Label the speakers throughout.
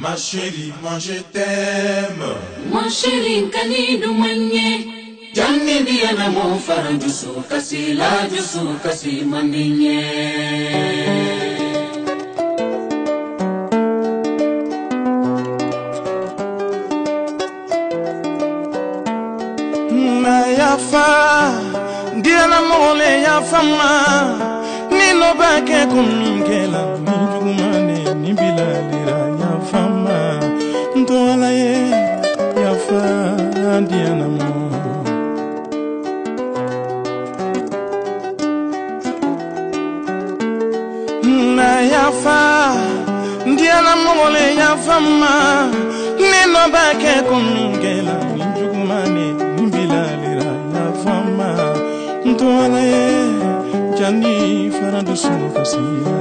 Speaker 1: Ma chérie, moi je t'aime.
Speaker 2: Mon chéri kani dumanye Janni diana mo faran jusu kasi la jusu kasi mandinye
Speaker 3: na yafa diana mɔgɔle yafa ma. Ni nɔ b'a kɛ ko min kɛla ni juguman de ni bilalira yafa diana mɔgɔle yafa ma ni nɔ b'a kɛ ko min kɛla ni yafa ma n to ala ye jandi fara dusu kasira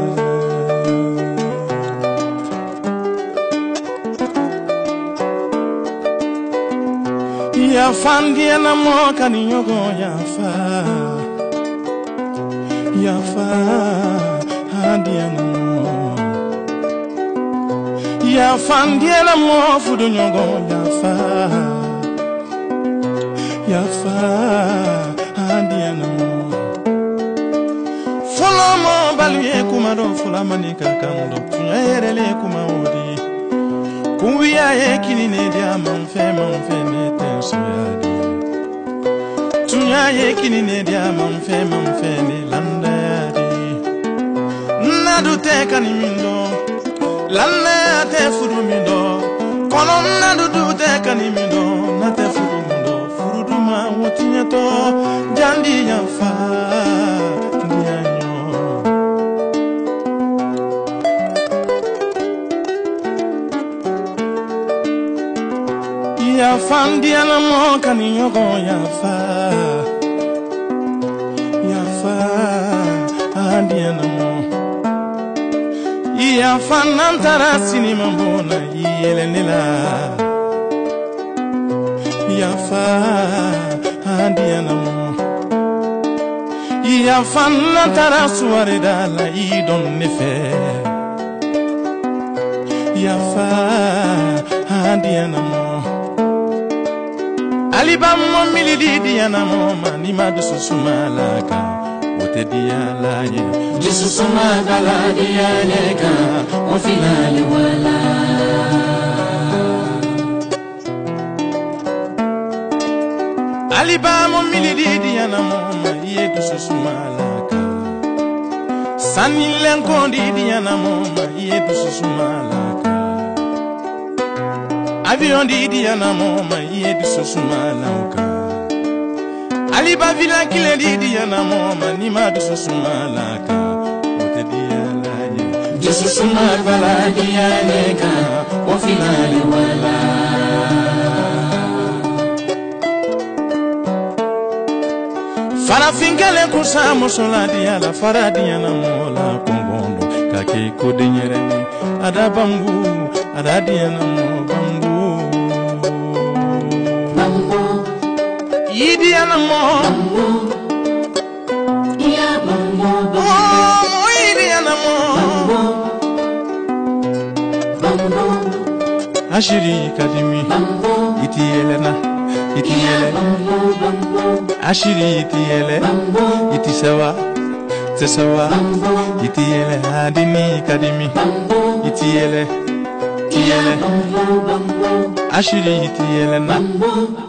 Speaker 3: yafa diana mɔ ka ni yafa. Yafa diana mɔ yafa diana mɔ fudu ɲɔgɔn yafa yafa diana mɔ fɔlɔ mɔ bali ye kuma dɔ fɔlɔ ma ni ka kan dɔ tiɲɛ yɛrɛlen ye kuma o de ye kunbiya ye kini ne di a man fɛn man fɛn ne tɛ soya di tunya ye kini ne di a man fɛn ne kani min dɔn landaya tɛ furu min dɔn kɔnɔ nadu du tɛ kani min na tɛ furu min furu duma o tiɲɛtɔ jandi yafa diya ɲɔ yafa diana mɔ ka ni ɲɔgɔn yafa yafa ah, diana mɔ yafa n'an taara sinima bona i yɛlɛ ne la yafa diana mɔ yafa n'an taara suwareda la i dɔn ne fɛ yafa diana mɔ aliba mɔ milidi diana mɔ ma ni ma dusu suma la o tɛ diya la ye
Speaker 2: Jusu suma dala diane ka o finale wala.
Speaker 3: Aliba mɔ milidi diana mɔ ma i ye dusu suma la kan sanni lɛnkɔn di diana mɔ ma i ye dusu suma la kan avion di diana mɔ ma i ye dusu suma la kan aliba vila kile di diana mɔ ma ni ma dusu suma la kan o tɛ diya la ye
Speaker 2: Jusu suma dala diane ka o finale wala
Speaker 3: farafin kɛlen kusa muso la diya la fara diyana mɔgɔ la kɔngɔn dɔ ka kɛ ko den yɛrɛ ye a da bangu a da diyana mɔgɔ yi diyana mɔgɔ
Speaker 2: bambo Ya bambo bambo
Speaker 3: mɔgɔ yi diyana mɔgɔ
Speaker 2: bambo
Speaker 3: asiri ka di mi
Speaker 2: bambo
Speaker 3: i ti yɛlɛna i ti
Speaker 2: Ya